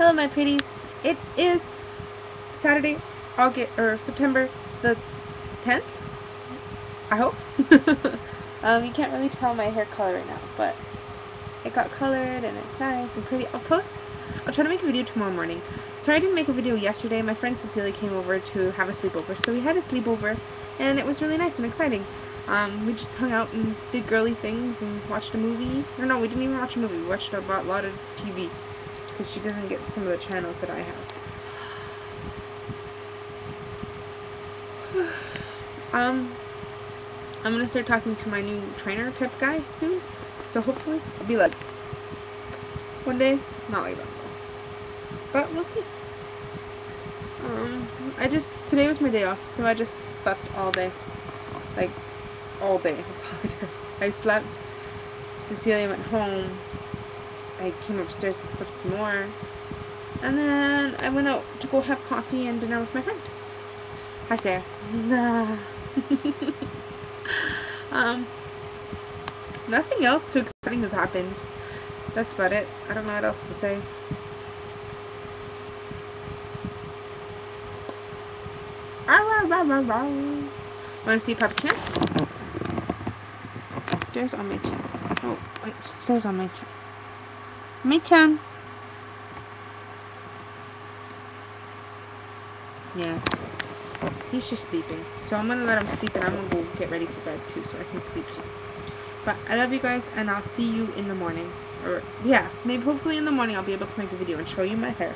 Hello, my pretties. It is Saturday, August or September the 10th. I hope. um, you can't really tell my hair color right now, but it got colored and it's nice and pretty. I'll post. I'll try to make a video tomorrow morning. Sorry I didn't make a video yesterday. My friend Cecilia came over to have a sleepover, so we had a sleepover, and it was really nice and exciting. Um, we just hung out and did girly things and watched a movie. Or no, we didn't even watch a movie. We watched a lot of TV because she doesn't get some of the channels that I have. um, I'm gonna start talking to my new trainer type guy soon. So hopefully I'll be like one day, not like that. But we'll see. Um, I just today was my day off, so I just slept all day, like all day. That's all I did. I slept. Cecilia went home. I came upstairs and slept some more. And then I went out to go have coffee and dinner with my friend. Hi, Sarah. Nah. um, nothing else too exciting has happened. That's about it. I don't know what else to say. Want to see Papa Chan? There's on my chan. Oh, wait. There's on my chan. My chan. Yeah. He's just sleeping. So I'm gonna let him sleep and I'm gonna go get ready for bed too so I can sleep soon. But I love you guys and I'll see you in the morning. Or, yeah, maybe hopefully in the morning I'll be able to make a video and show you my hair.